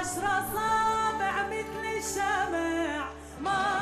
عشرة صابع مثل الشمع. ما